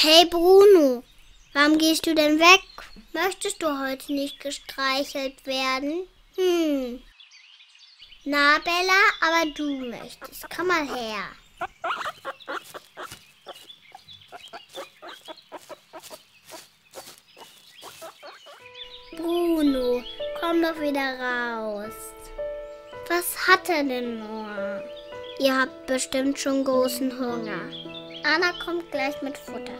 Hey Bruno, warum gehst du denn weg? Möchtest du heute nicht gestreichelt werden? Hm. Na, Bella, aber du möchtest. Komm mal her. Bruno, komm doch wieder raus. Was hat er denn nur? Ihr habt bestimmt schon großen Hunger. Anna kommt gleich mit Futter.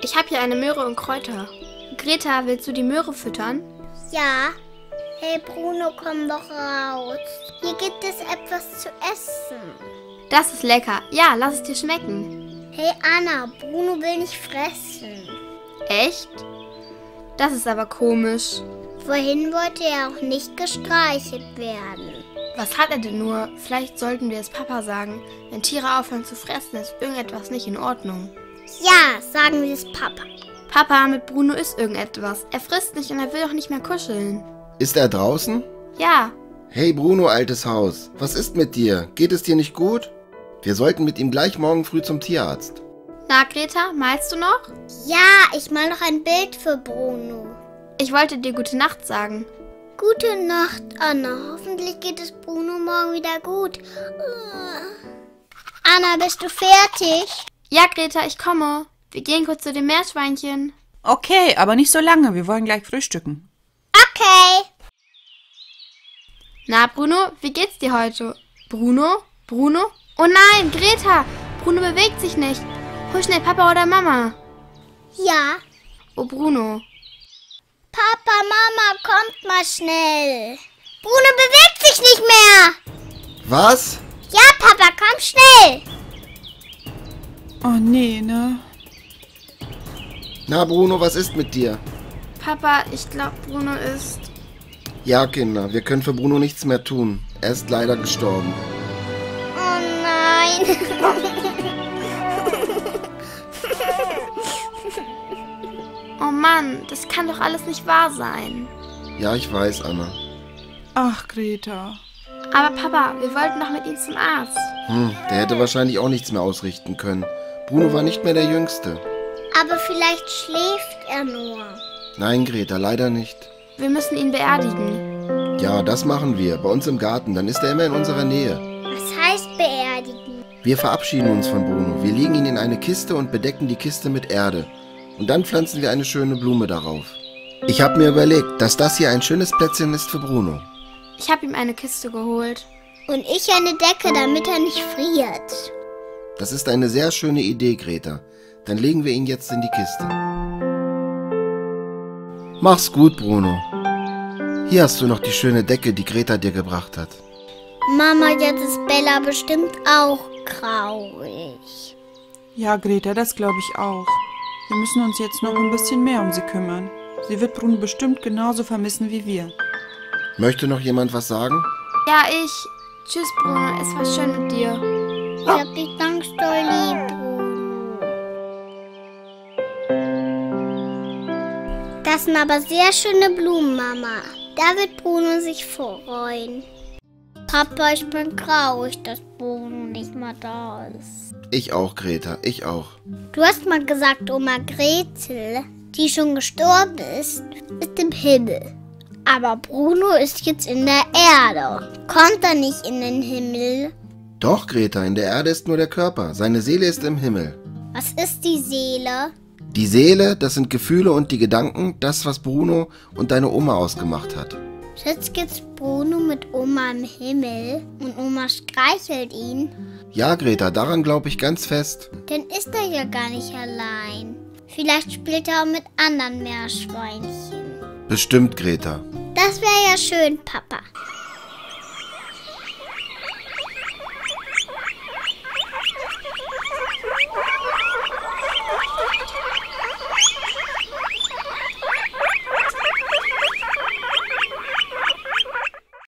Ich habe hier eine Möhre und Kräuter. Greta, willst du die Möhre füttern? Ja. Hey Bruno, komm doch raus. Hier gibt es etwas zu essen. Das ist lecker. Ja, lass es dir schmecken. Hey Anna, Bruno will nicht fressen. Echt? Das ist aber komisch. Vorhin wollte er auch nicht gestreichelt werden. Was hat er denn nur? Vielleicht sollten wir es Papa sagen. Wenn Tiere aufhören zu fressen, ist irgendetwas nicht in Ordnung. Ja, sagen wir es Papa. Papa, mit Bruno ist irgendetwas. Er frisst nicht und er will auch nicht mehr kuscheln. Ist er draußen? Ja, Hey Bruno, altes Haus, was ist mit dir? Geht es dir nicht gut? Wir sollten mit ihm gleich morgen früh zum Tierarzt. na Greta, malst du noch? Ja, ich mal noch ein Bild für Bruno. Ich wollte dir gute Nacht sagen. Gute Nacht, Anna. Hoffentlich geht es Bruno morgen wieder gut. Anna, bist du fertig? Ja, Greta, ich komme. Wir gehen kurz zu den Meerschweinchen. Okay, aber nicht so lange. Wir wollen gleich frühstücken. Okay. Na, Bruno, wie geht's dir heute? Bruno? Bruno? Oh nein, Greta! Bruno bewegt sich nicht. Hol schnell Papa oder Mama. Ja. Oh, Bruno. Kommt mal schnell. Bruno bewegt sich nicht mehr. Was? Ja, Papa, komm schnell. Oh nee, ne? Na Bruno, was ist mit dir? Papa, ich glaube, Bruno ist. Ja, Kinder, wir können für Bruno nichts mehr tun. Er ist leider gestorben. Oh nein. Oh Mann, das kann doch alles nicht wahr sein. Ja, ich weiß, Anna. Ach, Greta. Aber Papa, wir wollten doch mit ihm zum Arzt. Hm, der hätte wahrscheinlich auch nichts mehr ausrichten können. Bruno war nicht mehr der Jüngste. Aber vielleicht schläft er nur. Nein, Greta, leider nicht. Wir müssen ihn beerdigen. Ja, das machen wir. Bei uns im Garten. Dann ist er immer in unserer Nähe. Was heißt beerdigen? Wir verabschieden uns von Bruno. Wir legen ihn in eine Kiste und bedecken die Kiste mit Erde. Und dann pflanzen wir eine schöne Blume darauf. Ich habe mir überlegt, dass das hier ein schönes Plätzchen ist für Bruno. Ich habe ihm eine Kiste geholt. Und ich eine Decke, damit er nicht friert. Das ist eine sehr schöne Idee, Greta. Dann legen wir ihn jetzt in die Kiste. Mach's gut, Bruno. Hier hast du noch die schöne Decke, die Greta dir gebracht hat. Mama, jetzt ist Bella bestimmt auch traurig. Ja, Greta, das glaube ich auch. Wir müssen uns jetzt noch ein bisschen mehr um sie kümmern. Sie wird Bruno bestimmt genauso vermissen wie wir. Möchte noch jemand was sagen? Ja, ich. Tschüss, Bruno. Es war schön mit dir. Ich hab dich ganz doll lieb, Bruno. Das sind aber sehr schöne Blumen, Mama. Da wird Bruno sich freuen. Papa, ich bin traurig, dass Bruno nicht mal da ist. Ich auch, Greta, ich auch. Du hast mal gesagt, Oma Gretel, die schon gestorben ist, ist im Himmel. Aber Bruno ist jetzt in der Erde. Kommt er nicht in den Himmel? Doch, Greta, in der Erde ist nur der Körper. Seine Seele ist im Himmel. Was ist die Seele? Die Seele, das sind Gefühle und die Gedanken, das, was Bruno und deine Oma ausgemacht hat. Jetzt geht's Bruno mit Oma im Himmel und Oma streichelt ihn. Ja, Greta, daran glaube ich ganz fest. Dann ist er ja gar nicht allein. Vielleicht spielt er auch mit anderen Meerschweinchen. Bestimmt, Greta. Das wäre ja schön, Papa.